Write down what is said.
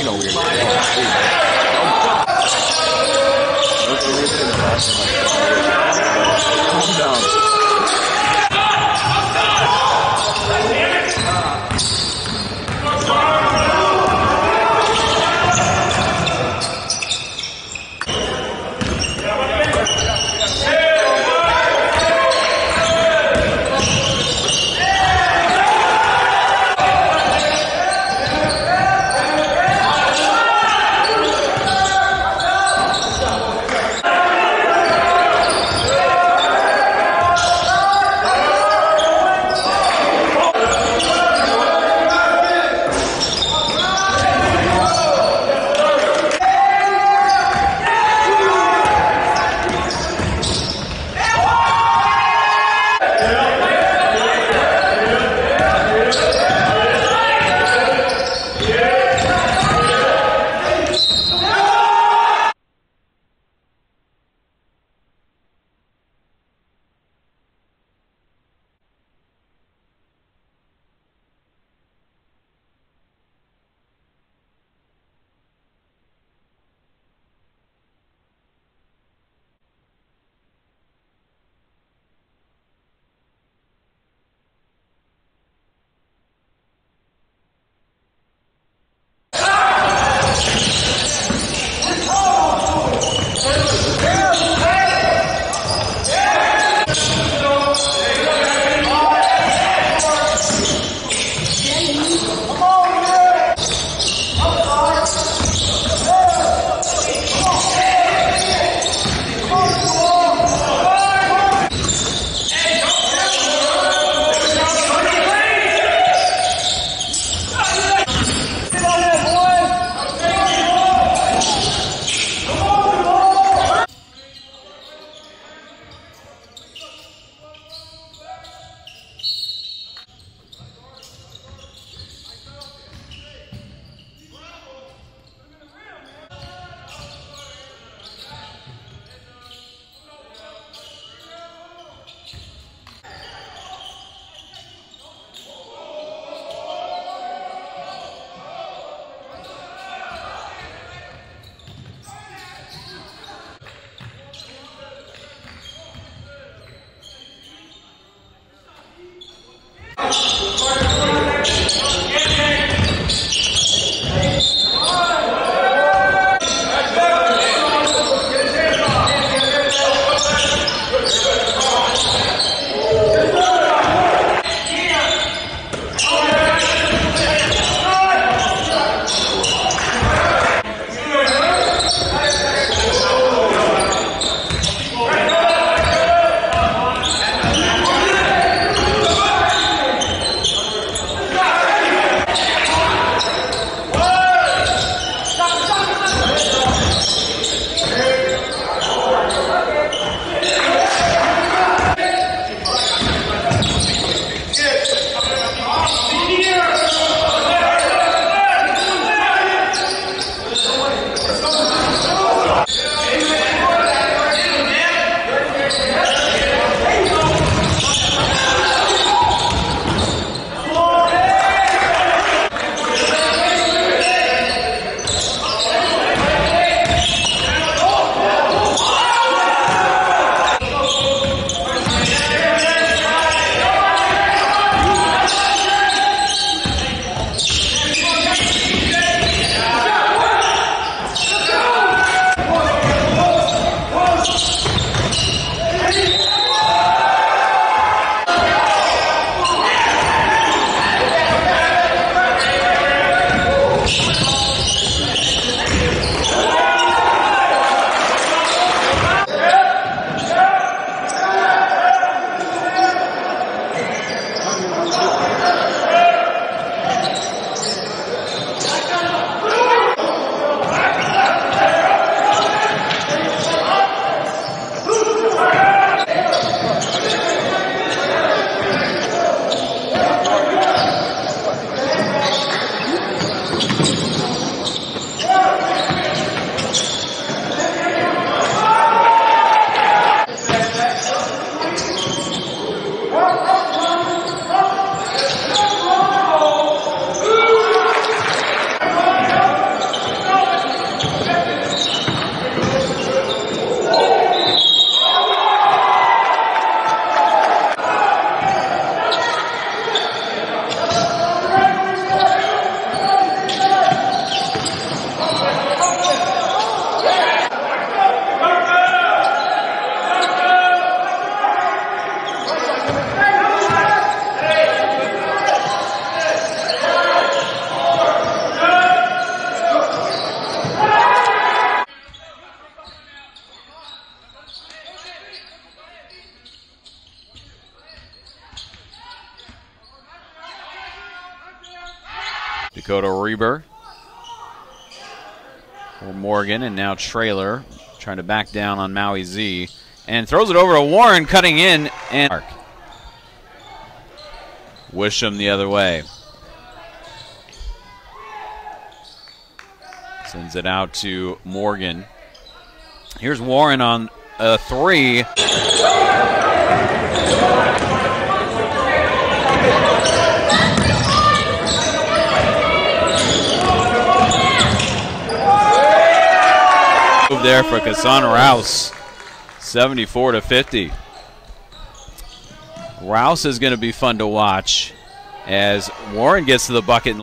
幾老嘅。Dakota Reber. Morgan and now Trailer trying to back down on Maui Z and throws it over to Warren cutting in and Mark. Wisham the other way. Sends it out to Morgan. Here's Warren on a three. Move there for Kasan Rouse. 74 to 50. Rouse is going to be fun to watch as Warren gets to the bucket.